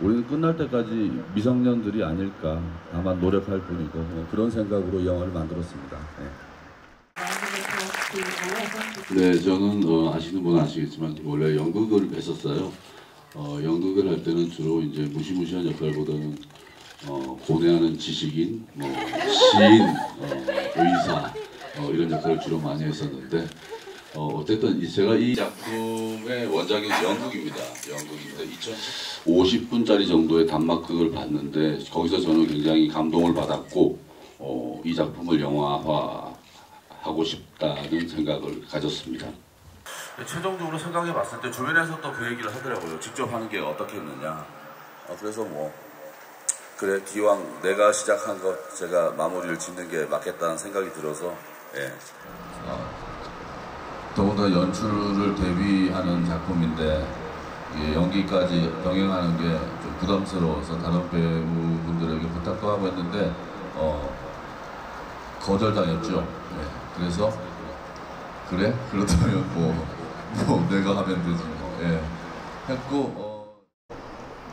우리는 끝날 때까지 미성년들이 아닐까 다만 노력할 뿐이고 뭐 그런 생각으로 이 영화를 만들었습니다. 네. 네, 저는 어, 아시는 분은 아시겠지만 원래 연극을 했었어요. 어, 연극을 할 때는 주로 이제 무시무시한 역할보다는 어, 고뇌하는 지식인, 뭐 시인, 어, 의사 어, 이런 역할을 주로 많이 했었는데 어, 어쨌든 이- 제가 이 작품의 원작은 연극입니다. 연극인데 2050분짜리 정도의 단막극을 봤는데 거기서 저는 굉장히 감동을 받았고 어, 이 작품을 영화화 하고 싶다는 생각을 가졌습니다. 최종적으로 생각해 봤을 때 주변에서 또 그 얘기를 하더라고요. 직접 하는 게 어떻겠느냐. 어, 그래서 뭐 그래 기왕 내가 시작한 것 제가 마무리를 짓는 게 맞겠다는 생각이 들어서 예. 더군다나 연출을 대비하는 작품인데 연기까지 병행하는 게 좀 부담스러워서 다른 배우분들에게 부탁도 하고 했는데 어, 거절당했죠. 네, 그래서 그래 그렇다면 뭐, 뭐 내가 하면 되지 뭐. 예. 했고 어,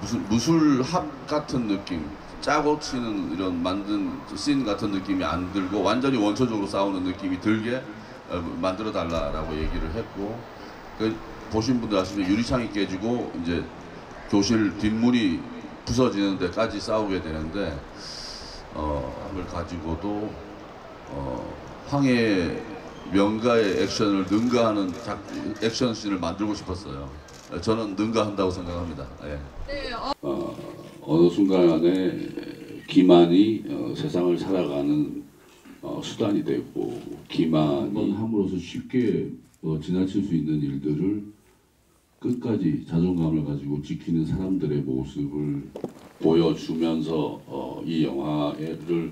무슨 무술합 같은 느낌 짜고 치는 이런 만든 씬 같은 느낌이 안 들고 완전히 원초적으로 싸우는 느낌이 들게 어, 만들어 달라라고 얘기를 했고 그 보신 분들 아시면 유리창이 깨지고 이제 교실 뒷문이 부서지는 데까지 싸우게 되는데 어, 을 가지고도 어, 황해 명가의 액션을 능가하는 작, 액션 씬을 만들고 싶었어요. 저는 능가한다고 생각합니다. 예. 어, 어느 순간에 기만이 어, 세상을 살아가는 어, 수단이 되고 기만이 함으로써 쉽게 어, 지나칠 수 있는 일들을 끝까지 자존감을 가지고 지키는 사람들의 모습을 보여주면서 어, 이 영화를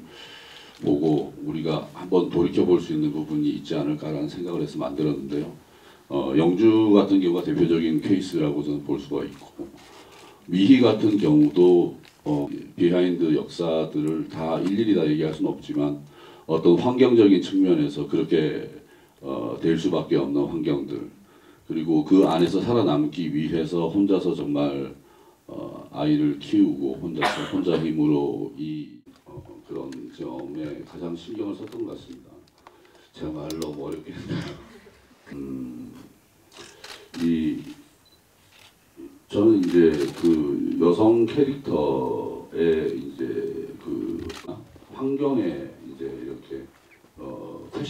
보고 우리가 한번 돌이켜 볼 수 있는 부분이 있지 않을까라는 생각을 해서 만들었는데요. 어, 영주 같은 경우가 대표적인 케이스라고 저는 볼 수가 있고 미희 같은 경우도 어, 비하인드 역사들을 다 일일이 다 얘기할 수는 없지만 어떤 환경적인 측면에서 그렇게 어, 될 수밖에 없는 환경들 그리고 그 안에서 살아남기 위해서 혼자서 정말 어, 아이를 키우고 혼자서 혼자 힘으로 이 어, 그런 점에 가장 신경을 썼던 것 같습니다. 제가 말을 너무 어렵게. 음, 이 저는 이제 그 여성 캐릭터의 이제 그 환경에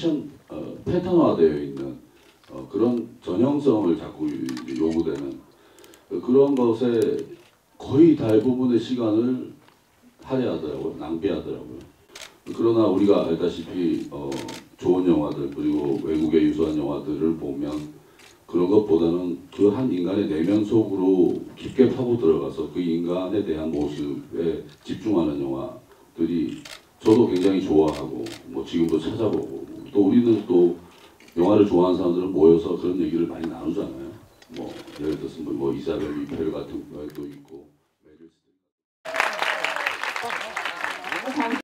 패션 어 패턴화되어 있는 어 그런 전형성을 자꾸 요구되는 그런 것에 거의 대부분의 시간을 할애하더라고요 낭비하더라고요. 그러나 우리가 알다시피 어 좋은 영화들 그리고 외국의 유수한 영화들을 보면 그런 것보다는 그 한 인간의 내면 속으로 깊게 파고 들어가서 그 인간에 대한 모습에 집중하는 영화들이 저도 굉장히 좋아하고 뭐 지금도 찾아보고 또 우리는 또 영화를 좋아하는 사람들은 모여서 그런 얘기를 많이 나누잖아요. 뭐 예를 들어서 뭐 이사벨 위펠 같은 것도 있고